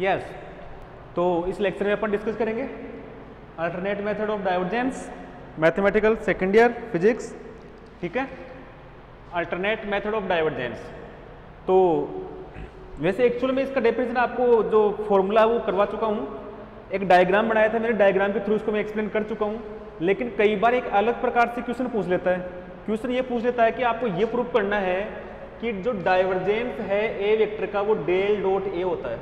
Yes yes. तो इस lecture में अपन डिस्कस करेंगे alternate method of divergence mathematical second year physics ठीक है? अल्टरनेट मेथड ऑफ़ डाइवर्जेंस तो वैसे एक्चुअल में इसका डेफिनेशन आपको जो फॉर्मूला वो करवा चुका हूँ। एक डायग्राम बनाया था मैंने डायग्राम के थ्रू उसको मैं एक्सप्लेन कर चुका हूँ। लेकिन कई बार एक अलग प्रकार से क्वेश्चन पूछ लेता है। क्वेश्चन ये पूछ लेता है कि आपको ये प्रूव करना है कि जो डाइवर्जेंस है ए वेक्टर का वो डेल डॉट ए होता है।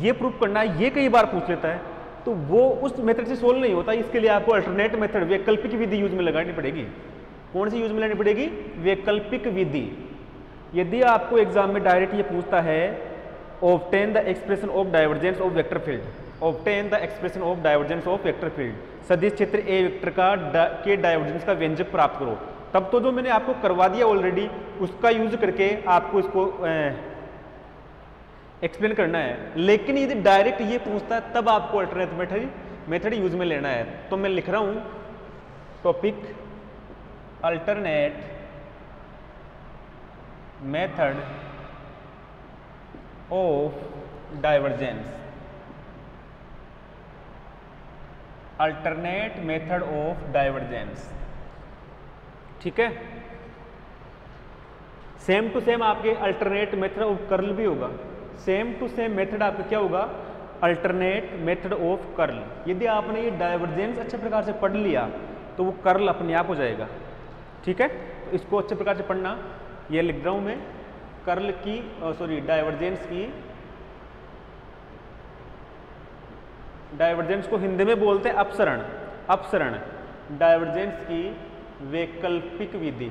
ये प्रूव करना है, ये कई बार पूछ लेता है तो वो उस मेथड से सोल्व नहीं होता। इसके लिए आपको अल्टरनेट मेथड वैकल्पिक विधि यूज़ में लगानी पड़ेगी। कौन सी यूज़ में लेनी पड़ेगी? वैकल्पिक विधि। यदि आपको एग्ज़ाम में डायरेक्ट ये पूछता है obtain the expression of divergence of vector field obtain the expression of divergence of vector field सदिश क्षेत्र ए वेक्टर का के डाइवर्जेंस का व्यंजक प्राप्त करो। तब तो जो मैंने आपको करवा दिया ऑलरेडी उसका यूज़ करके आपको इसको एक्सप्लेन करना है। लेकिन यदि डायरेक्ट ये पूछता है, तब आपको अल्टरनेट मेथड मेथड यूज़ में लेना है। तो मैं लिख रहा हूँ topic alternate method of divergence alternate method of divergence ठीक है? सेम टू सेम आपके अल्टरनेट मेथड ऑफ़ कर्ल भी होगा। सेम टू सेम मेथड आपका क्या होगा? अल्टरनेट मेथड ऑफ़ कर्ल यदि आपने ये डाइवर्जेंस अच्छे प्रकार से पढ़ लिया तो वो कर्ल अपने आप हो जाएगा। ठीक है? तो इसको अच्छे प्रकार से पढ़ना। ये लिख रहा हूँ मैं। कर्ल की सॉरी डाइवर्जेंस की। डाइवर्जेंस को हिंदी में बोलते हैं अपसरण। अपसरण। डाइवर्जेंस की वैकल्पिक विधि।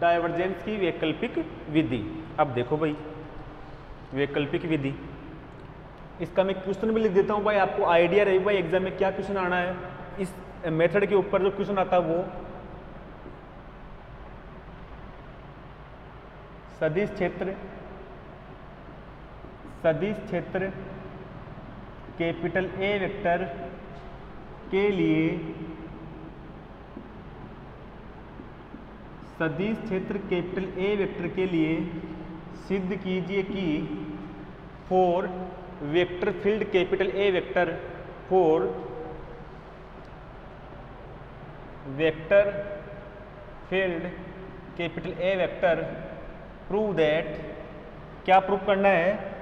डाइवर्जेंस की वैकल्पिक विधि। अब देखो भाई, वैकल्पिक विधि। इसका मैं क्वेश्चन भी लिख देता हूँ भाई, आपको आइडिया रही भाई एग्ज़ाम में क्या क्वेश्चन आना है। इस मेथड के ऊपर जो क्वेश्चन आता है वो। सदिश क्षेत्र सदिश क्षेत्र, कैपिटल ए वेक्टर के लिए सदिश क्षेत्र कैपिटल ए वेक्टर के लिए सिद्ध कीजिए कि for vector field capital A vector, for vector field capital A vector prove that क्या प्रूव करना है?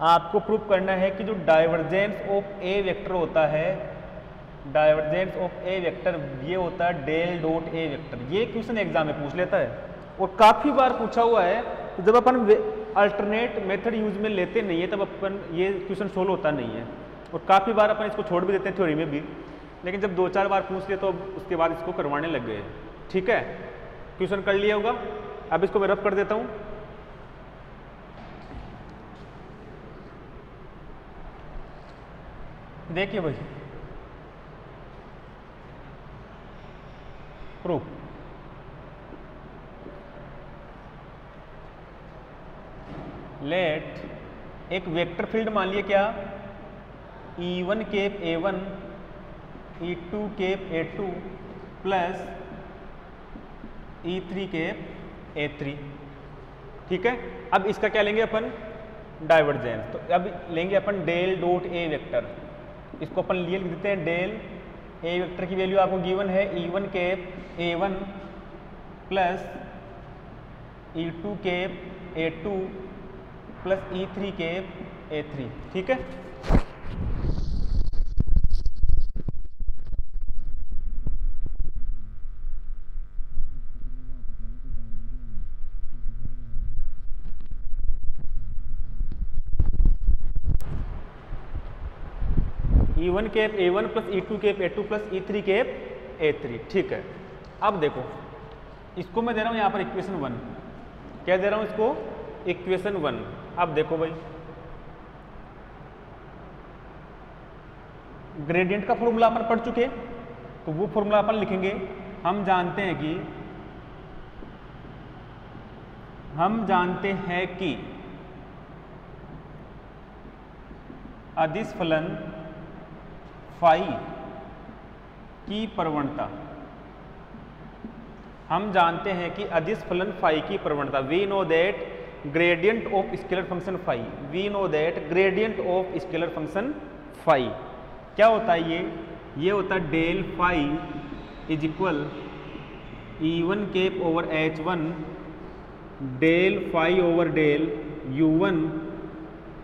आपको प्रूव करना है कि जो डाइवर्जेंस ऑफ़ ए वेक्टर होता है डाइवर्जेंस ऑफ़ ए वेक्टर ये होता है डेल डॉट ए वेक्टर। ये क्वेश्चन एग्ज़ाम में पूछ लेता है। और काफ़ी बार पूछा हुआ है तो जब अपन अल्टरनेट मेथड यूज़ में लेते नहीं है, तब अपन ये क्वेश्चन सोल्व होता नहीं है। और काफ़ी बार अपन इसको छोड़ भी देते हैं थ्योरी में भी। लेकिन जब दो चार बार पूछ लिया तो उसके बाद इसको करवाने लग गए। ठीक है? क्वेश्चन कर लिया होगा। अब इसको मैं रफ कर देता हूँ। देखिए भाई प्रूफ लेट एक वेक्टर फ़ील्ड मान लिया क्या? E one cap A one e two cap A two plus e three cap A three ठीक है? अब इसका क्या लेंगे अपन? डाइवर्जेंस तो अब लेंगे अपन डेल डॉट ए वेक्टर इसको अपन लिए लिख देते हैं डेल ए वेक्टर की वैल्यू आपको गिवन है e one cap A one plus e two cap A two plus e three cap A three ठीक है? One cap A one plus e two cap A two plus e three cap A three ठीक है. अब देखो, इसको मैं दे रहा हूँ यहाँ पर इक्वेशन वन क्या दे रहा हूँ इसको? इक्वेशन वन अब देखो भाई. ग्रेडियंट का फॉर्मूला अपन पढ़ चुके तो वो फॉर्मूला अपन लिखेंगे. हम जानते हैं कि, हम जानते हैं कि अदिश फलन फाई की प्रवणता। हम जानते हैं कि अधिस फलन फाई की प्रवणता। We know that gradient of scalar function phi we know that gradient of scalar function phi क्या होता है ये? ये होता है del phi is equal e one cap over H one del phi over del u one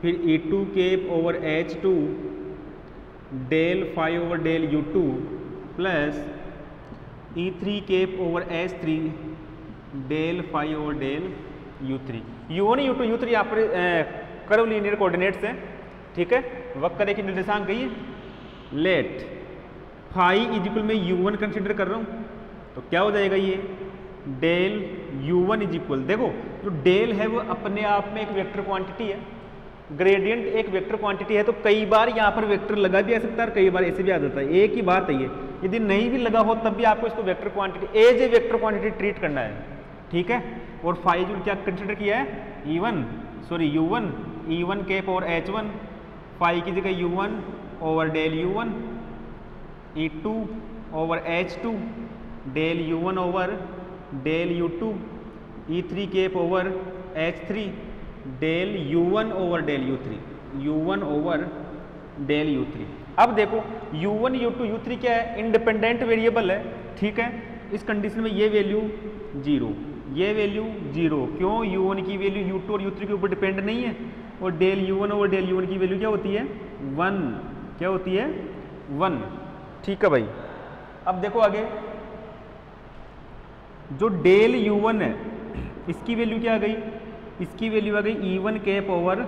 फिर e two cap over H two del phi over del u two plus e three cap over S three del phi over del u three u one u two u three आप curve linear coordinates हैं, ठीक है? वक्त की निर्देशांक गई let phi इजिकल में यू वन कंसिडर कर रहा हूँ तो क्या हो जाएगा ये? Del u one is equal देखो, जो डेल है वो अपने आप में एक वेक्टर क्वांटिटी है। ग्रेडियंट एक वेक्टर क्वांटिटी है तो कई बार यहाँ पर वेक्टर लगा भी आ सकता है और कई बार ऐसे भी आ जाता है। एक ही बात है ये। यदि नहीं भी लगा हो, तब भी आपको इसको vector quantity as a vector quantity treat करना है। ठीक है? और फाइव जो क्या कंसिडर किया है? E one sorry u one e one cap और एच वन फाइव की जगह u one over del u one e two over H two del u one over del u two e three cap over H three del u one over del u three u one over del u three अब देखो u one u two u three क्या है? Independent variable है, ठीक है? इस condition में ये वैल्यू ज़ीरो ये वैल्यू ज़ीरो क्यों? यू वन की वैल्यू यू टू और यू थ्री के ऊपर डिपेंड नहीं है? और डेल यू वन और डेल यू वन की वैल्यू क्या होती है? वन क्या होती है? वन ठीक है भाई? अब देखो आगे। जो डेल यू वन है, इसकी वैल्यू क्या आ गई? इसकी वैल्यू आ गई e one cap over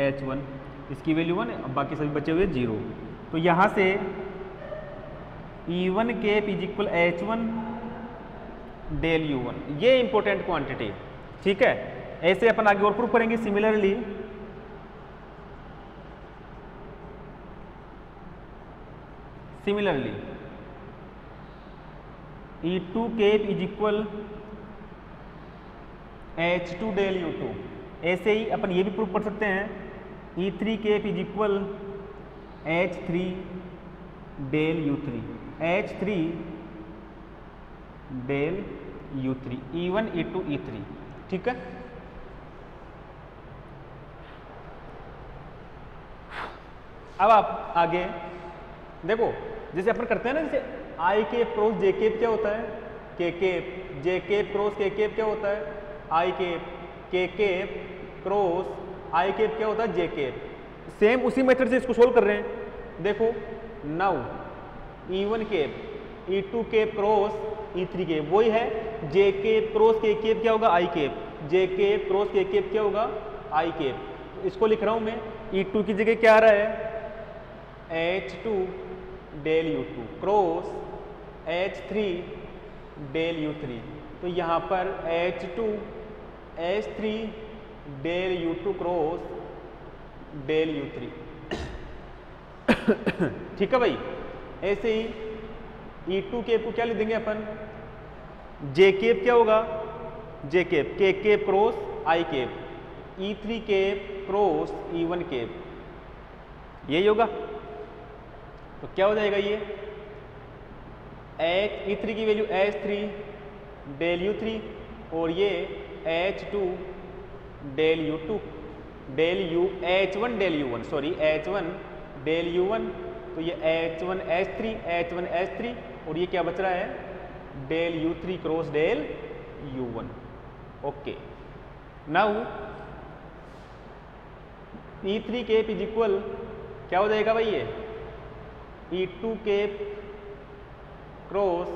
H one इसकी वैल्यू वन बाकी सभी बचे हुए ज़ीरो तो यहाँ से e one cap is equal H one del u one ये इंपॉर्टेंट क्वांटिटी ठीक है? ऐसे अपन आगे और प्रूफ करेंगे similarly similarly e two cap is equal H two del u two ऐसे ही अपन ये भी प्रूफ कर सकते हैं। E three cap F is equal H three del u three H three del u three e one e two e three ठीक है? अब आप आगे देखो, जैसे अपन करते हैं ना, जैसे आई के प्रोस जे केप क्या होता है? K cap J cap cross K cap क्या होता है? I cap K cap cross I cap क्या होता है? जे केप सेम उसी मेथड से इसको सोल्व कर रहे हैं। देखो now E one cap E two cap cross E three cap वही है। J cap cross K cap क्या होगा? I cap J cap cross K cap क्या होगा? आई केप इसको लिख रहा हूँ मैं। ई टू की जगह क्या आ रहा है? H two del U two cross H three del U three तो यहाँ पर H two H three del U two cross del U three ठीक है भाई? ऐसे ही ई टू केप को क्या लिख देंगे अपन? जे केप क्या होगा? J cap K cap cross I cap E three cap cross E one cap यही होगा? तो क्या हो जाएगा ये? एच ई थ्री की value H three del U three और ये H two del U two del U H one del U one sorry H one del U one तो ये H one H three H one H three और ये क्या बच रहा है? Del U three cross del U one okay now E three cap is equal क्या हो जाएगा भाई ये? E two cap cross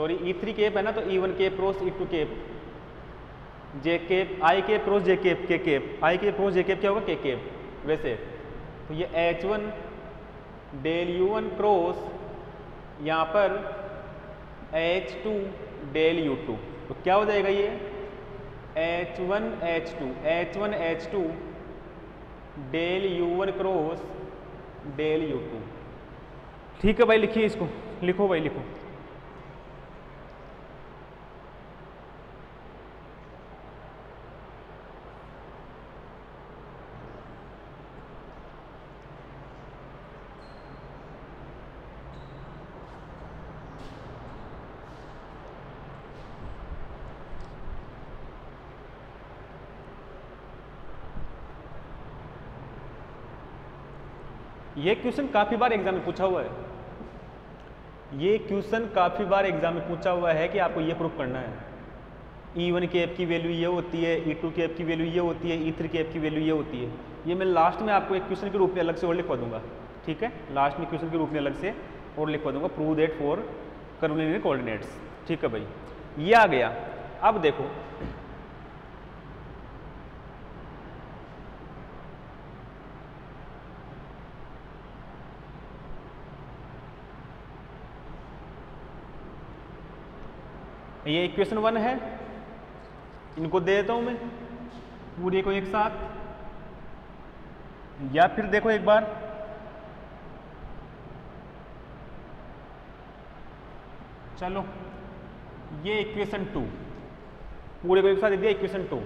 sorry E three cap है ना तो E one cap cross E two cap J cap I cap cross J cap K cap I cap cross J cap क्या होगा? के केप वैसे तो ये H one del U one cross यहाँ पर H two del U two तो क्या हो जाएगा ये? H one H two H one H two del U one cross del U two ठीक है भाई, लिखिए इसको। लिखो भाई, लिखो। ये क्वेश्चन काफ़ी बार एग्ज़ाम में पूछा हुआ है। ये क्वेश्चन काफ़ी बार एग्ज़ाम में पूछा हुआ है कि आपको ये प्रूफ करना है। ई वन के ऐप की वैल्यू ये होती है ई टू के ऐप की वैल्यू ये होती है ई थ्री के ऐप की वैल्यू ये होती है। ये मैं लास्ट में आपको एक क्वेश्चन के रूप में अलग से और लिखवा दूँगा, ठीक है? लास्ट में क्वेश्चन के रूप में अलग से और लिखवा दूँगा prove that for curvilinear coordinates ठीक है भाई? ये आ गया। अब देखो ये इक्वेशन वन है। इनको दे देता हूँ मैं, पूरे को एक साथ। या फिर देखो एक बार। चलो, ये इक्वेशन टू पूरे को एक साथ दे दिया इक्वेशन टू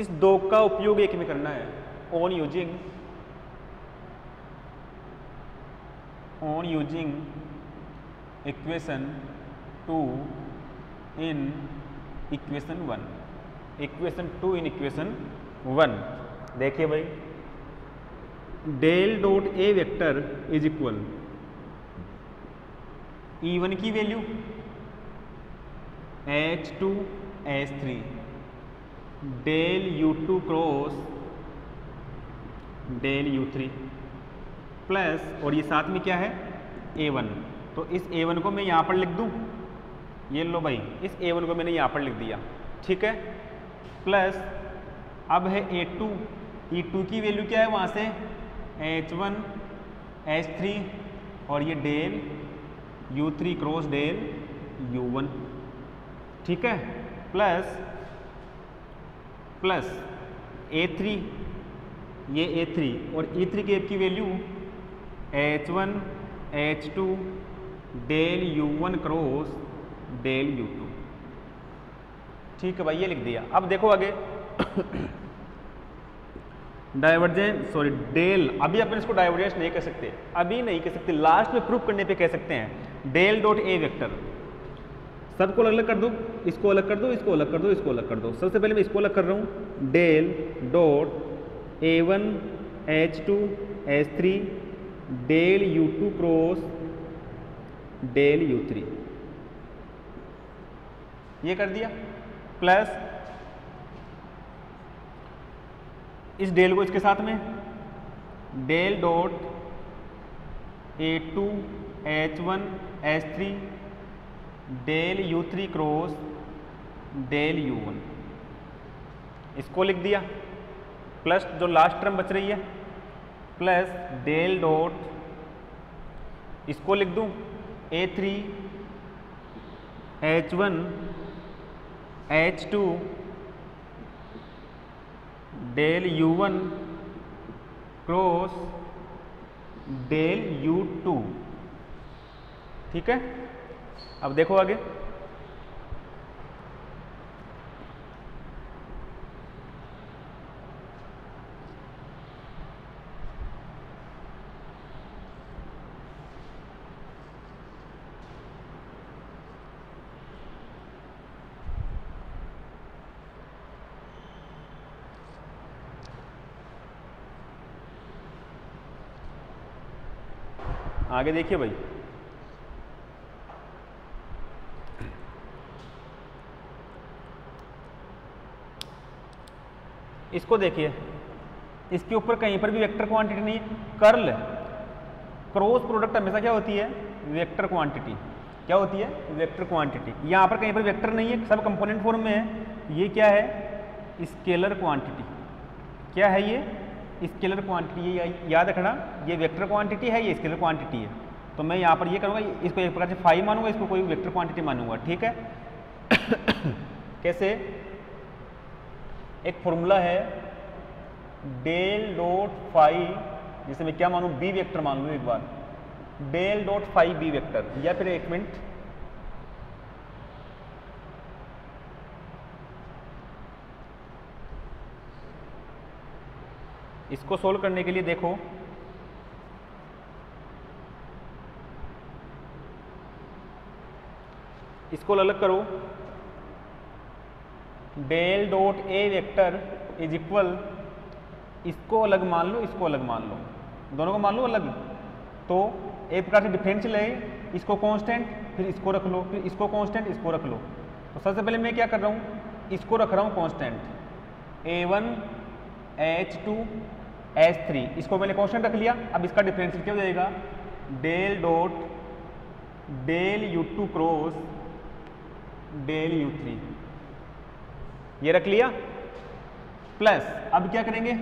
इस दो का उपयोग एक में करना है। On using on using equation two in equation one equation two in equation one देखिए भाई। Del dot A vector is equal. E one की value. H two H three del U two cross del U three plus और ये साथ में क्या है? A one तो इस ए वन को मैं यहाँ पर लिख दूँ। ये लो भाई, इस ए वन को मैंने यहाँ पर लिख दिया, ठीक है? प्लस, अब है ए टू ई टू की वैल्यू क्या है वहाँ से? एच वन एच थ्री और ये del U three cross del U one ठीक है? प्लस प्लस ए थ्री ये ए थ्री और ई थ्री के की value H one H two del U one cross del U two ठीक है भाई, ये लिख दिया। अब देखो आगे। डाइवर्जेंस सॉरी डेल अभी अपन इसको डाइवर्जेंस नहीं कह सकते। अभी नहीं कह सकते। लास्ट में प्रूफ करने पे कह सकते हैं। डेल डॉट ए वेक्टर सबको अलग अलग कर दो। इसको अलग कर दो, इसको अलग कर दो, इसको अलग कर दो। सबसे पहले मैं इसको अलग कर रहा हूँ। Del dot A one H two H three del U two cross del U three ये कर दिया प्लस इस डेल को इसके साथ में, del dot A two H one H three del U three cross del U one इसको लिख दिया प्लस जो लास्ट टर्म बच रही है प्लस डेल डॉट इसको लिख दूँ A three H one H two del U one cross del U two ठीक है? अब देखो आगे। आगे देखिए भाई। इसको देखिए। इसके ऊपर कहीं पर भी वेक्टर क्वांटिटी नहीं कर्ल क्रॉस प्रोडक्ट हमेशा क्या होती है? वेक्टर क्वांटिटी क्या होती है? वेक्टर क्वांटिटी यहाँ पर कहीं पर वेक्टर नहीं है, सब कंपोनेंट फॉर्म में है। ये क्या है? स्केलर क्वांटिटी क्या है ये? स्केलर क्वांटिटी ये याद रखना, ये वेक्टर क्वांटिटी है, ये स्केलर क्वांटिटी है। तो मैं यहाँ पर ये करूँगा, इसको एक प्रकार से फाइव मानूँगा, इसको कोई वेक्टर क्वांटिटी मानूँगा, ठीक है? कैसे? एक फॉर्मूला है डेल डॉट फाइव जिसे मैं क्या मानूं? बी वेक्टर मान एक बार। Del dot five B vector या फिर एक मिनट इसको सोल्व करने के लिए देखो। इसको अलग करो। Del dot A vector is equal इसको अलग मान लो, इसको अलग मान लो। दोनों को मान लो अलग। तो एक प्रकार से डिफरेंशियल ले, इसको कांस्टेंट फिर इसको रख लो, फिर इसको कांस्टेंट इसको रख लो। तो सबसे पहले मैं क्या कर रहा हूँ? इसको रख रहा हूँ constant A one H two H three इसको मैंने कांस्टेंट रख लिया, अब इसका डिफरेंशियल क्या हो जाएगा? Del dot, del U two cross, del U three. ये रख लिया? प्लस, अब क्या करेंगे?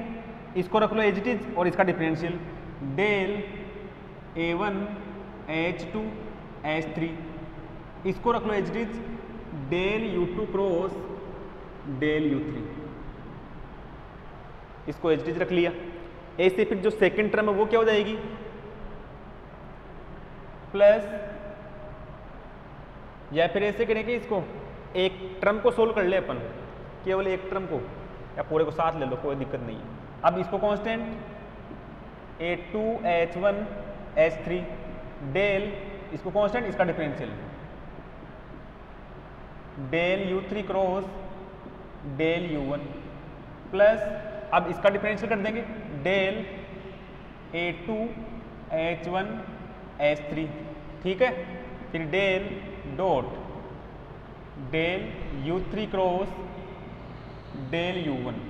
इसको रख लो एच इट इज़ और इसका differential del A one H two H three इसको रख लो H it is del U two cross, del U three. इसको एच इट रख लिया। ऐसे फिर जो सेकेंड टर्म है वो क्या हो जाएगी? प्लस या फिर ऐसे करेंगे इसको एक टर्म को सोल्व कर ले अपन। केवल एक टर्म को। या पूरे को साथ ले लो, कोई दिक्कत नहीं अब इसको constant A two H one H three del इसको कांस्टेंट इसका differential del U three cross del U one plus अब इसका डिफरेंशियल कर देंगे। Del A two H one H three. ठीक है? फिर del dot, del U three cross del U one.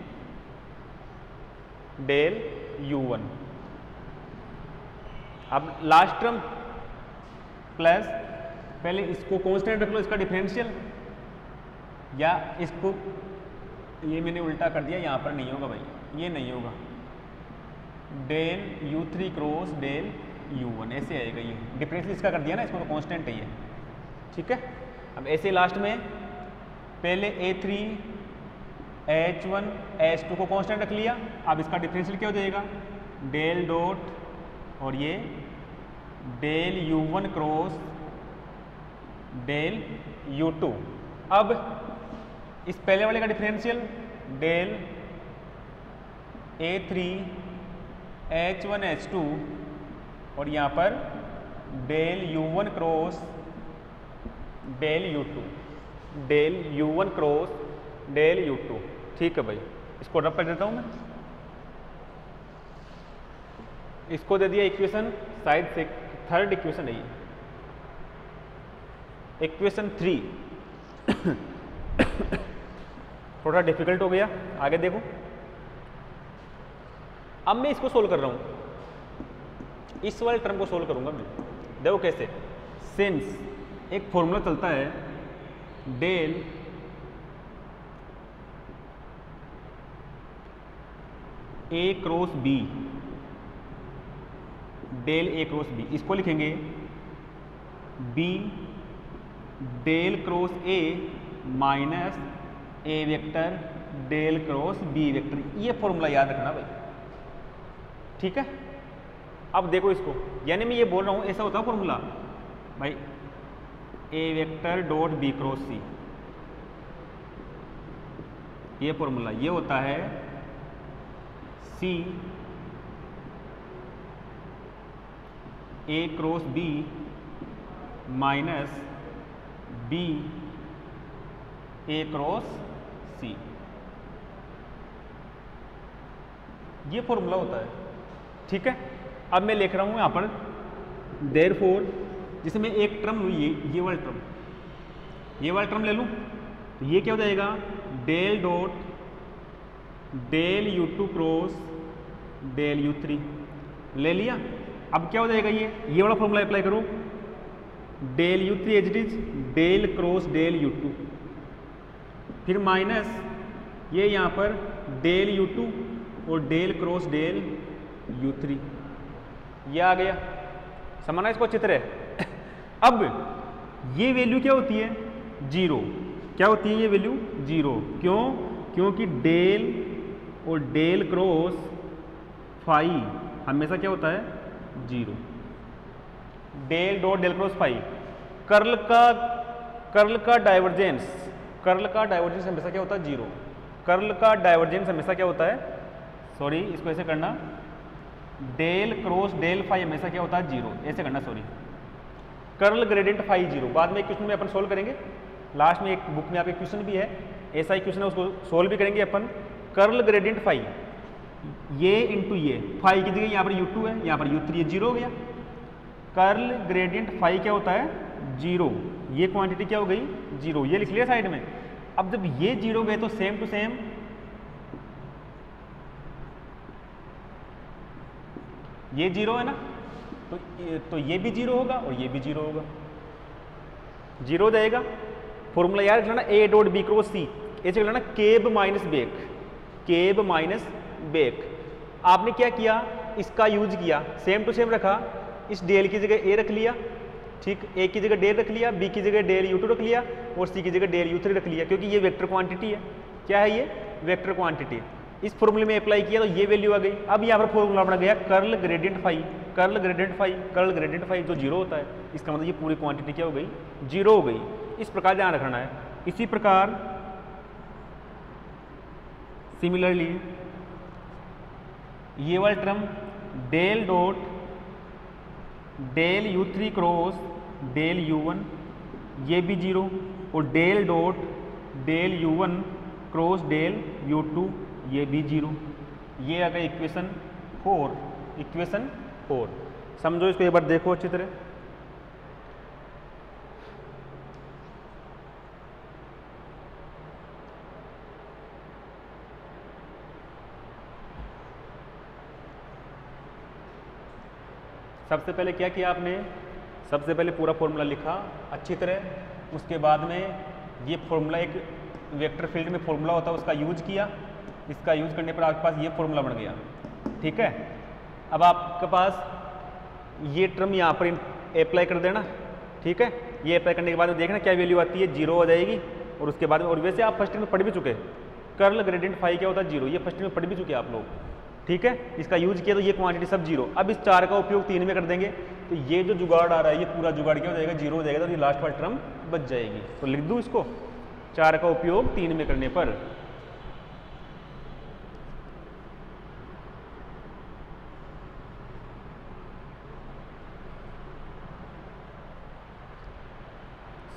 Del U one. अब लास्ट टर्म प्लस पहले इसको कांस्टेंट रख लो, इसका डिफरेंशियल या इसको, ये मैंने उल्टा कर दिया, यहाँ पर नहीं होगा भाई। ये नहीं होगा। Del U three cross del U one, ऐसे आएगा ये। डिफरेंशियल इसका कर दिया ना, इसको तो कॉन्स्टेंट है ये। ठीक है? अब ऐसे लास्ट में, पहले A three H one H two को कांस्टेंट रख लिया, अब इसका डिफरेंशियल क्या हो जाएगा? डेल डॉट, और ये del U one cross del U two. अब इस पहले वाले का differential del A three H one H two और यहाँ पर del U one cross del U two del U one cross del U two ठीक है भाई, इसको रब कर देता हूँ मैं। इसको दे दिया इक्वेशन साइड से थर्ड इक्वेशन है ये। इक्वेशन थ्री थोड़ा डिफ़िकल्ट हो गया, आगे देखो। अब मैं इसको सोल्व कर रहा हूँ। इस वाले टर्म को सोल्व करूँगा मैं। देखो कैसे? सिंस एक फॉर्मूला चलता है del A cross B del A cross B इसको लिखेंगे B del cross A minus A vector del cross B vector ये फॉर्मूला याद रखना भाई। ठीक है? अब देखो इसको। यानी मैं ये बोल रहा हूँ, ऐसा होता है फॉर्मूला भाई A vector dot B cross C ये फॉर्मूला ये होता है C A cross B minus B A cross C ये फॉर्मूला होता है। ठीक है? अब मैं लिख रहा हूँ यहाँ पर देर फोर जिसे मैं एक ट्रम लूँ, ये ये वाला ट्रम ये वाला ट्रम ले लूँ तो ये क्या हो जाएगा? Del dot del U two cross del U three ले लिया? अब क्या हो जाएगा ये? ये वाला फॉर्मूला अप्लाई करो del U three H is del cross del U two फिर माइनस ये यहाँ पर डेल यू टू और del cross del U three ये आ गया। समाना इसको चित्र। है अब ये वैल्यू क्या होती है? ज़ीरो क्या होती है ये वैल्यू ज़ीरो क्यों? क्योंकि डेल और डेल क्रॉस फाइव हमेशा क्या होता है? Zero del dot del cross five curl का कर्ल का डाइवर्जेंस कर्ल का डाइवर्जेंस हमेशा क्या होता है? ज़ीरो कर्ल का डाइवर्जेंस हमेशा क्या होता है? सॉरी इसको ऐसे करना। डेल क्रॉस डेल फाइव हमेशा क्या होता है? ज़ीरो। ऐसे करना sorry curl gradient five zero. बाद में एक क्वेश्चन में अपन सोल्व करेंगे। लास्ट में एक बुक में आपके क्वेश्चन भी है। ऐसा ही क्वेश्चन है, उसको सोल्व भी करेंगे अपन। कर्ल ग्रेडियंट फाइव ये इंटू ये। फाइव की जगह यहाँ पर यू टू है। यहाँ पर यू थ्री ज़ीरो हो गया। कर्ल ग्रेडियंट फाइव क्या होता है? ज़ीरो। ये क्वांटिटी क्या हो गई? ज़ीरो। ये लिख लिया साइड में। अब जब ये ज़ीरो गए तो सेम टू सेम ये ज़ीरो है ना? तो तो ये भी ज़ीरो होगा और ये भी ज़ीरो होगा। ज़ीरो जाएगा। फॉर्मूला यार रखना A dot B cross C चल ना CAB minus BAC CAB minus BAC आपने क्या किया? इसका यूज़ किया। सेम टू सेम रखा। इस डेल की जगह ए रख लिया। ठीक? ए की जगह डेल रख लिया। बी की जगह डेल यू टू रख लिया। और सी की जगह डेल यू थ्री रख लिया। क्योंकि ये वेक्टर क्वांटिटी है। क्या है ये? वेक्टर क्वांटिटी इस फॉर्मूले में अप्लाई किया तो ये वैल्यू आ गई। अब यहाँ पर फॉर्मूला बना गया curl gradient five curl gradient five curl gradient five जो ज़ीरो होता है, इसका मतलब ये पूरी क्वांटिटी क्या हो गई? ज़ीरो हो गई। इस प्रकार ध्यान रखना है। इसी प्रकार सिमिलरली ये वाला term del dot del U three cross del U one ये भी ज़ीरो और del dot del U one cross del U two ये भी ज़ीरो, ये आ गया इक्वेशन फोर इक्वेशन फोर। समझो इसको एक बार देखो अच्छी तरह। सबसे पहले क्या किया आपने? सबसे पहले पूरा फॉर्मूला लिखा अच्छी तरह। उसके बाद में ये फॉर्मूला एक वेक्टर फ़ील्ड में फॉर्मूला होता है, उसका यूज़ किया। इसका यूज़ करने पर आपके पास ये फॉर्मूला बन गया। ठीक है? अब आपके पास ये टर्म यहाँ पर अप्लाई कर देना। ठीक है? ये अप्लाई करने के बाद देखना क्या वैल्यू आती है ज़ीरो हो जाएगी। और उसके बाद और वैसे आप फ़र्स्ट में पढ़ भी चुके। कर्ल ग्रेडियंट फाइव क्या होता है? ज़ीरो ये फ़र्स्ट में पढ़ भी चुके आप लोग। ठीक है? इसका यूज़ किया तो ये क्वांटिटी सब ज़ीरो अब इस चार का उपयोग तीन में कर देंगे। तो ये जो जुगाड़ आ रहा है, ये पूरा जुगाड़ क्या हो जाएगा? ज़ीरो हो जाएगा तो ये लास्ट वाली टर्म बच जाएगी। तो लिख दूँ इसको? चार का उपयोग तीन में करने पर।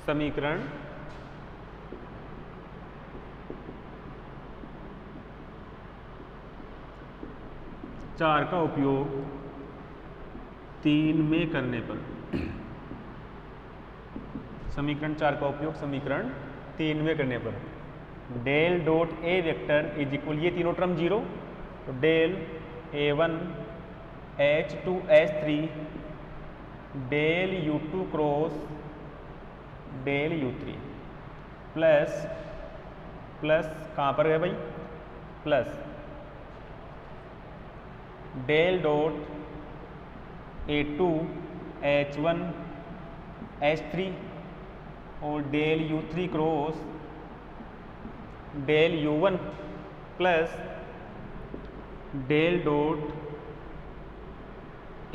समीकरण चार का उपयोग तीन में करने पर। समीकरण चार का उपयोग समीकरण तीन में करने पर। Del dot A vector is equal, ये तीनों टर्म ज़ीरो तो del A one H two H three, del U two cross del U three. Plus plus कहाँ पर है भाई? Plus. Del dot A two H one, H three और del U three cross del U one plus del dot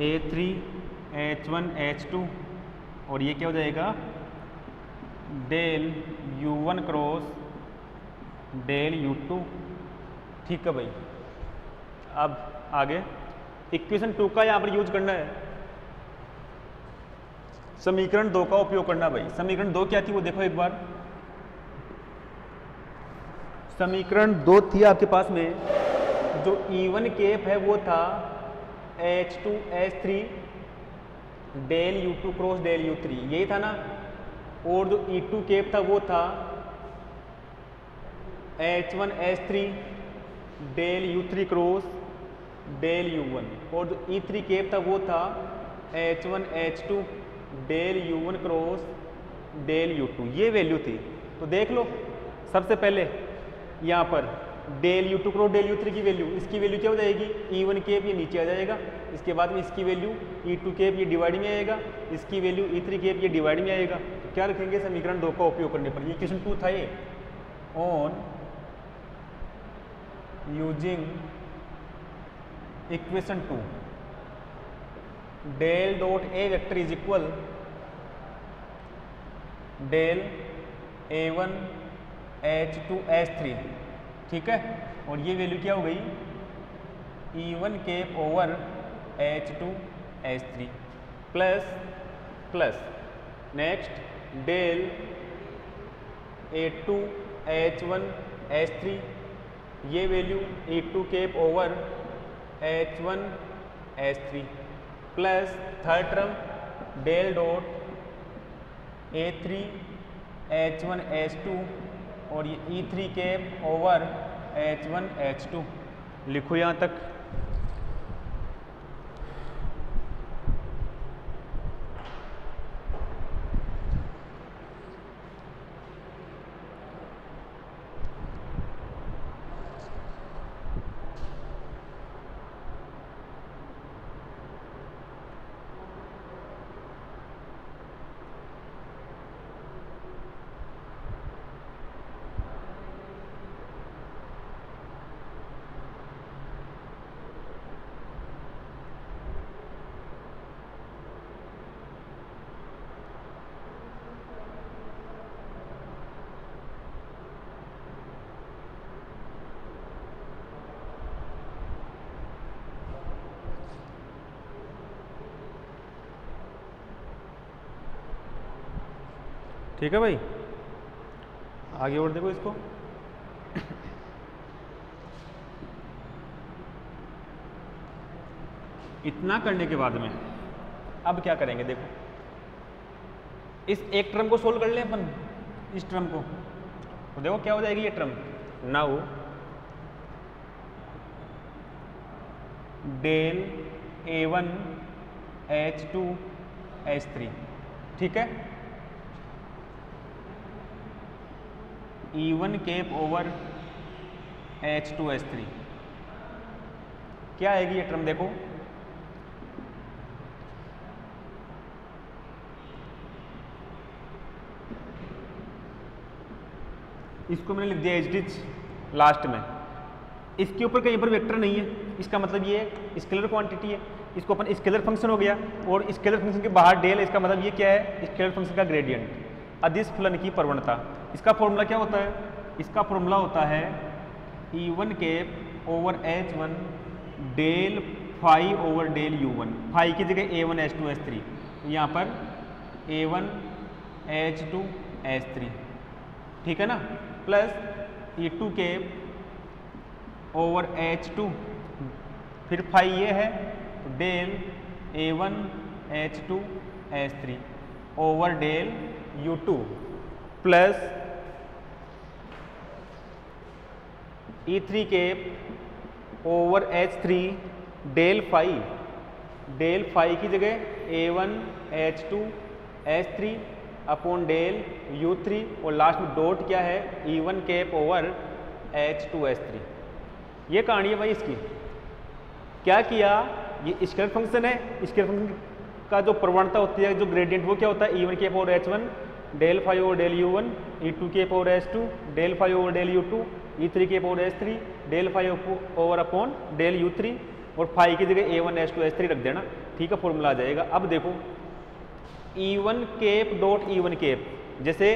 A three H one H two. और ये क्या हो जाएगा? Del U one cross del U two. ठीक है भाई। अब आगे। इक्वेशन टू का यहाँ पर यूज़ करना है। समीकरण दो का उपयोग करना भाई। समीकरण दो क्या थी वो देखो एक बार। समीकरण दो थी आपके पास में। जो वन केप है वो था H two H three del U two cross del U three. यही था ना? और जो ई टू केप था वो था H one H three del U three cross del U one और जो ई थ्री केप था वो था H one H two del U one cross del U two ये वैल्यू थी। तो देख लो, सबसे पहले यहाँ पर del U two cross del U three की वैल्यू इसकी वैल्यू क्या हो जाएगी? ई वन केप ये नीचे आ जाएगा। इसके बाद में इसकी वैल्यू ई टू केप ये डिवाइड में आएगा। इसकी वैल्यू ई थ्री केप ये डिवाइड में आएगा। क्या रखेंगे समीकरण दो का उपयोग करने पर? ये क्वेश्चन टू था ये। On using equation two del dot A vector is equal del A one H two H three ठीक है? और ये वैल्यू क्या हो गई? E one cap over H two H three plus plus next del A two, H one, H three, ये value A two cap over H one, H three, plus third term del dot A three, H one, H two, और ये E three cap over H one, H two. लिखो यहाँ तक। ठीक है भाई? आगे और देखो इसको। इतना करने के बाद में, अब क्या करेंगे देखो। इस एक टर्म को सोल्व कर ले अपन, इस टर्म को। तो देखो क्या हो जाएगी ये term. Now, del A one H two H three, ठीक है? E one cap over H two H three क्या आएगी ये टर्म देखो? इसको मैंने लिख दिया एच डिच लास्ट में। इसके ऊपर कहीं पर वेक्टर नहीं है। इसका मतलब ये स्केलर क्वांटिटी है। इसको अपन स्केलर फ़ंक्शन हो गया और स्केलर फ़ंक्शन के बाहर डेल इसका मतलब ये क्या है? स्केलर फ़ंक्शन का ग्रेडियंट अदिश फलन की प्रवणता। इसका फॉर्मूला क्या होता है? इसका फॉर्मूला होता है E one cap over H one del phi over del U one phi की जगह A one H two H three यहाँ पर A one H two H three ठीक है ना? Plus E two cap over H two फिर phi ये है del A one H two H three over del U two plus E three cap over H three del phi del phi की जगह A one H two H three upon del U three और last में dot क्या है? E one cap over H two H three ये कहानी है भाई इसकी। क्या किया? ये स्केलर फ़ंक्शन है। स्केलर फ़ंक्शन का जो प्रवणता होती है, जो ग्रेडियंट वो क्या होता है? E one cap over H one del five over del U one E two cap over H two del five over del U two E three cap over H three del five over upon del U three और five की जगह A one H two H three रख देना। ठीक है formula आ जाएगा। अब देखो E one cap dot E one cap जैसे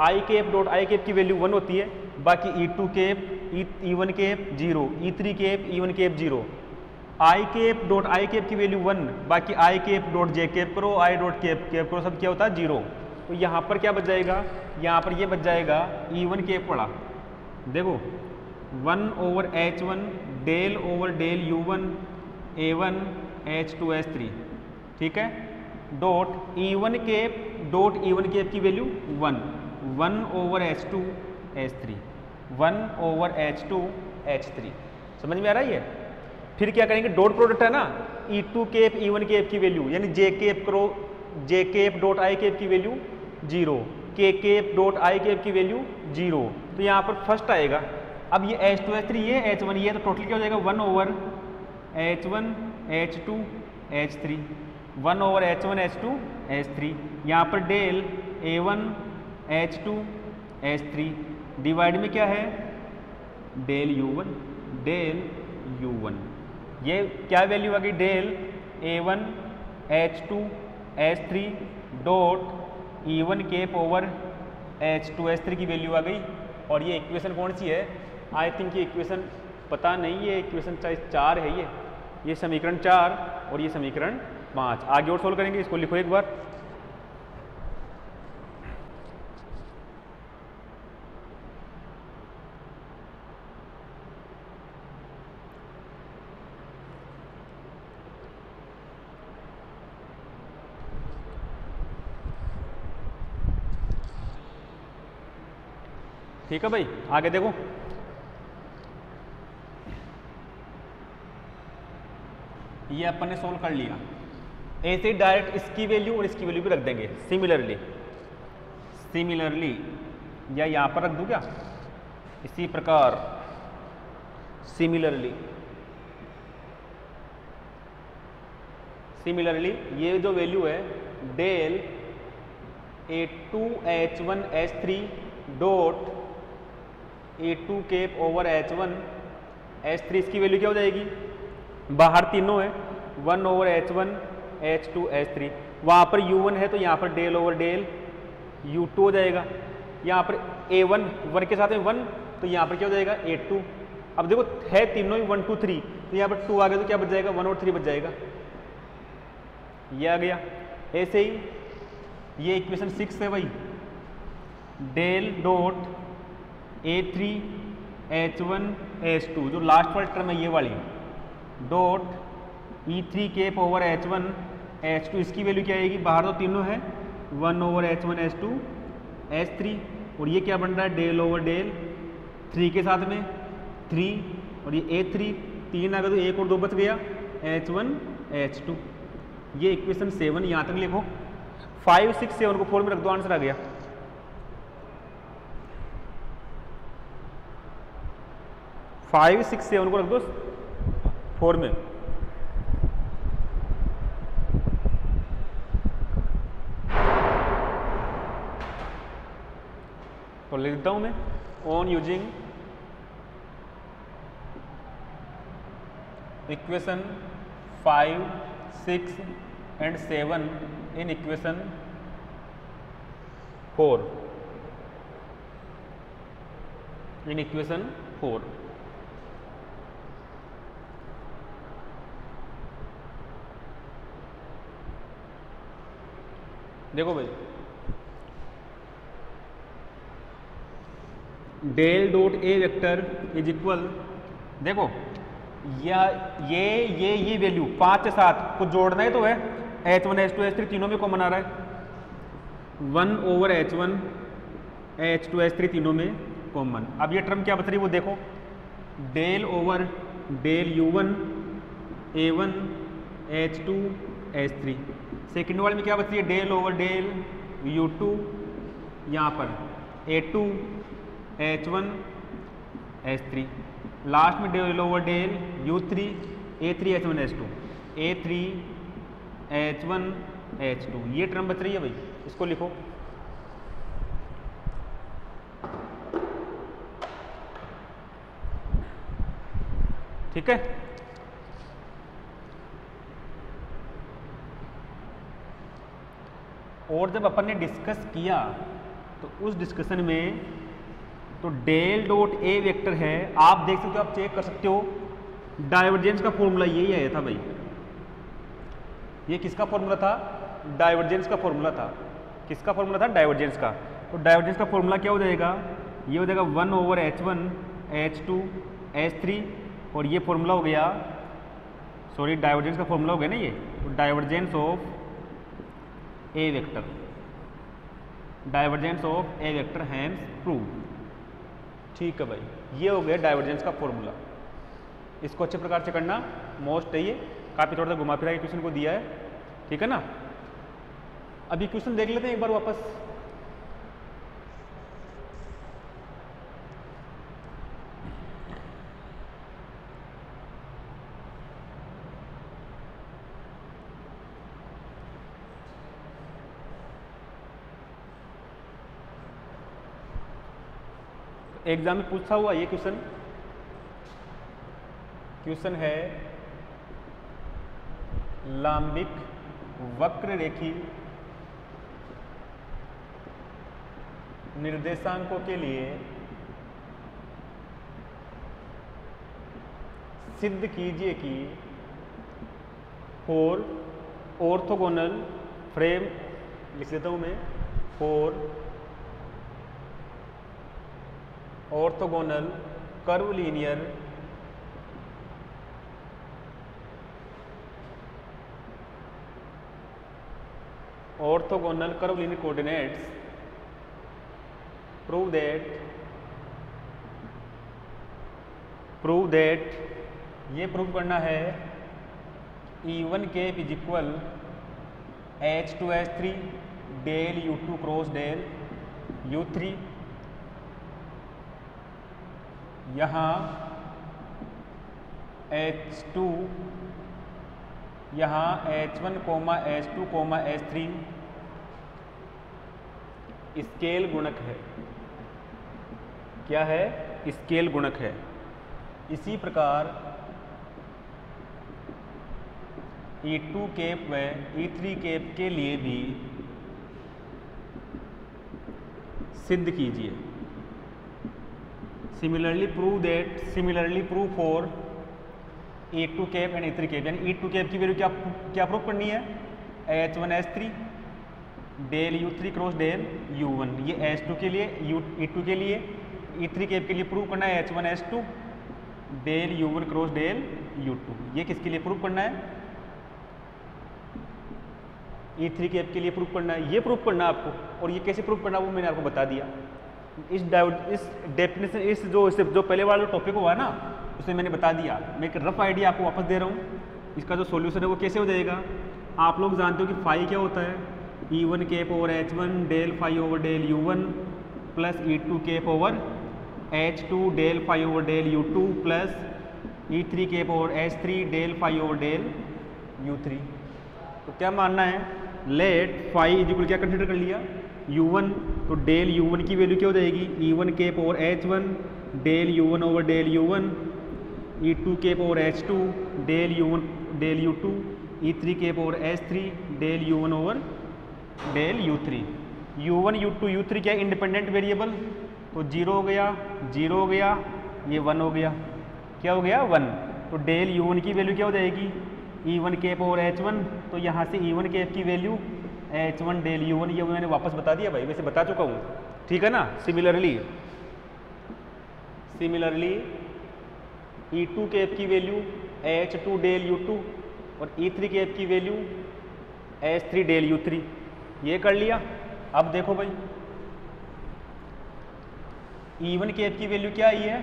I cap dot I cap की वैल्यू वन होती है, बाकी E two cap E one cap zero E three cap E one cap zero I cap dot I cap की value one बाकी I cap dot J cap करो आई dot cap cap करो, सब क्या होता है? ज़ीरो तो यहाँ पर क्या बच जाएगा? यहाँ पर ये बच जाएगा ई वन केप पड़ा देखो one over H one del over del U one A one H two H three ठीक है? Dot E one cap dot E one cap की value one one over H two H three one over H two H three समझ में आ रहा है ये? फिर क्या करेंगे? डॉट प्रोडक्ट है ना? E two cap E one cap की वैल्यू यानी जे के एफ़ करो जे के एफ़ डॉट आई के एफ़ की वैल्यू ज़ीरो के के एफ़ डॉट आई के एफ़ की वैल्यू ज़ीरो तो यहाँ पर फ़र्स्ट आएगा। अब ये एच टू एच थ्री ये एच वन ये तो टोटल क्या हो जाएगा? One over H one H two H three one over H one H two H three यहाँ पर del A one H two H three divide में क्या है? Del U one del U one ये क्या वैल्यू आ गई? Del A one H two H three dot E one cap over H two H three की value आ गई। और ये इक्वेशन कौन सी है? आई थिंक ये इक्वेशन पता नहीं ये इक्वेशन चार है ये। ये समीकरण चार और ये समीकरण पाँच। आगे और सोल्व करेंगे, इसको लिखो एक बार। ठीक है भाई, आगे देखो। ये अपन ने सोल्व कर लिया। ऐसे डायरेक्ट इसकी वैल्यू और इसकी वैल्यू भी रख देंगे सिमिलरली सिमिलरली या यहाँ पर रख दूँ क्या? इसी प्रकार सिमिलरली सिमिलरली ये जो वैल्यू है del A two H one H three dot A two cap over H one H three इसकी वैल्यू क्या हो जाएगी? बाहर तीनों है one over H one H two H three वहाँ पर यू वन है तो यहाँ पर del over del U two हो जाएगा। यहाँ पर ए वन वन के साथ में वन तो यहाँ पर क्या हो जाएगा? ए टू अब देखो, है तीनों ही वन टू थ्री तो यहाँ पर टू आ गया तो क्या बच जाएगा? वन और थ्री बच जाएगा। ये आ गया। ऐसे ही, ये इक्वेशन सिक्स है भाई। Del dot A three H one H two जो लास्ट वाली टर्म है ये वाली। Dot E three cap over H one H two इसकी वैल्यू क्या आएगी? बाहर तो तीनों है। One over H one H two H three और ये क्या बन रहा है? डेल ओवर डेल थ्री के साथ में थ्री और ये ए थ्री तीन आ गया तो एक और दो बच गया एच वन एच टू ये इक्वेशन सेवन यहाँ तक लिखो। फाइव सिक्स सेवन को फोर में रख दो आंसर आ गया। फाइव, सिक्स, सेवन को रख दो फोर में। तो लिख देता हूँ मैं। On using equation five six and seven in equation four in equation four देखो भाई। Del dot A vector is equal, देखो, या ये ये ये वैल्यू पाँच से सात को जोड़ना है तो है। H one H two H three तीनों में कॉमन आ रहा है? One over H one H two H three तीनों में कॉमन अब ये टर्म क्या बता रही है वो देखो। Del over del U one A one H two H three second वाले में क्या बच रही है? Del over del U two यहाँ पर। A two H one H three last में del over del U three A three H one H two A three H one H two ये टर्म बच रही है भाई। इसको लिखो। ठीक है? और जब अपन ने डिस्कस किया तो उस डिस्कशन में तो डेल डॉट ए वेक्टर है। आप देख सकते हो, आप चेक कर सकते हो। डाइवर्जेंस का फॉर्मूला यही आया था भाई। ये किसका फॉर्मूला था? डाइवर्जेंस का फॉर्मूला था। किसका फॉर्मूला था? डाइवर्जेंस का। तो डाइवर्जेंस का फॉर्मूला क्या हो जाएगा? ये हो जाएगा one over H one H two H three और ये फॉर्मूला हो गया सॉरी डाइवर्जेंस का फॉर्मूला हो गया ना ये? तो divergence of a vector divergence of a vector hence prove ठीक है भाई, ये हो गया डाइवर्जेंस का फॉर्मूला इसको अच्छे प्रकार से करना मोस्ट है ये. काफ़ी थोड़ा सा घुमा फिरा के क्वेश्चन को दिया है. ठीक है ना? अभी क्वेश्चन देख लेते हैं एक बार वापस. एग्ज़ाम में पूछा हुआ ये क्वेश्चन। क्वेश्चन है, लांबिक वक्र रेखी निर्देशांकों के लिए सिद्ध कीजिए कि फोर ऑर्थोगोनल फ्रेम, लिख देता हूँ मैं, for orthogonal curvilinear orthogonal curvilinear coordinates prove that prove that ये प्रूव करना है E one cap is equal H two H three del U two cross del U three यहाँ एच टू यहाँ H one comma H two comma H three scale गुणक है। क्या है? Scale गुणक है। इसी प्रकार ई टू केप व ई थ्री केप के लिए भी सिद्ध कीजिए। Similarly prove that similarly prove for A two cap and A three cap यानी ई टू कैप की वैल्यू क्या क्या प्रूव करनी है? H one H three del U three cross del U one ये एच टू के लिए U E two के लिए ई थ्री केप के लिए प्रूव करना है H one H two del U one cross del U two ये किसके लिए प्रूव करना है? ई थ्री केप के लिए प्रूव करना है। ये प्रूव करना है आपको, और ये कैसे प्रूव करना है वो मैंने आपको बता दिया। इस डाउट इस डेफिनेशन इस जो इस जो पहले वाला टॉपिक हुआ ना उसमें मैंने बता दिया। मैं एक रफ आइडिया आपको वापस दे रहा हूँ। इसका जो सॉल्यूशन है वो कैसे हो जाएगा? आप लोग जानते हो कि फाई क्या होता है? E one cap over H one del five over del U one plus E two cap over H two del five over del U two plus E three cap over H three del five over del U three तो क्या मानना है? Let five is equal क्या consider कर लिया? U one तो del you one की value क्या हो जाएगी? E one cap over H one del U one over del U one E two cap over H two del U one del U two E three cap over H three del U one over del U three U one U two U three क्या independent variable तो zero हो गया zero हो गया, ये one हो गया. क्या हो गया? वन तो डेल यू वन की वैल्यू क्या हो जाएगी? E one cap over H one तो यहाँ से ई वन केप की value H one del U one ये मैंने वापस बता दिया भाई, वैसे बता चुका हूँ। ठीक है ना? Similarly similarly E two cap की value H two del U two और ई थ्री केप की value H three del U three ये कर लिया? अब देखो भाई। ई वन केप की वैल्यू क्या आई है?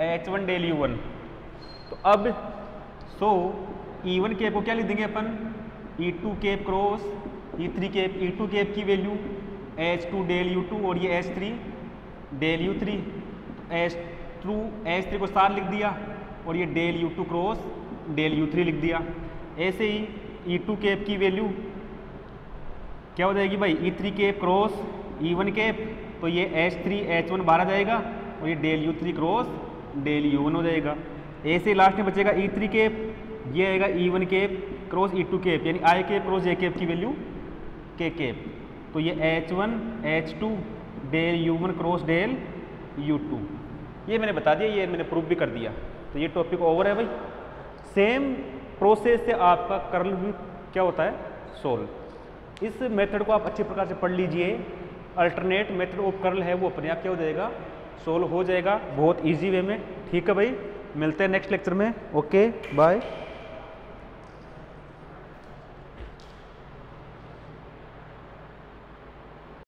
H one del U one तो अब सो ई वन केप को क्या लिख देंगे अपन? E two cap cross E three cap E two cap की value H two del U two और ये H three del U three H two H three को सार लिख दिया और ये del U two cross del U three लिख दिया। ऐसे ही ई टू केप की वैल्यू क्या हो जाएगी भाई? E three cap cross E one cap तो ये एच थ्री एच वन बाहर आ जाएगा और ये del U three cross del U one हो जाएगा। ऐसे लास्ट में बचेगा ई थ्री केप ये आएगा E one cap cross E two cap यानी I cap cross J cap की वैल्यू के केप तो ये H one H two del U one cross del U two ये मैंने बता दिया, ये मैंने प्रूफ भी कर दिया. तो ये टॉपिक ओवर है भाई. सेम प्रोसेस से आपका कर्ल भी क्या होता है? सोल्व इस मेथड को आप अच्छे प्रकार से पढ़ लीजिए. अल्टरनेट मेथड ऑफ़ कर्ल है वो अपने आप क्या हो जाएगा? सोल्व हो जाएगा. बहुत इजी वे में. ठीक है भाई. मिलते हैं नेक्स्ट लेक्चर में. Okay bye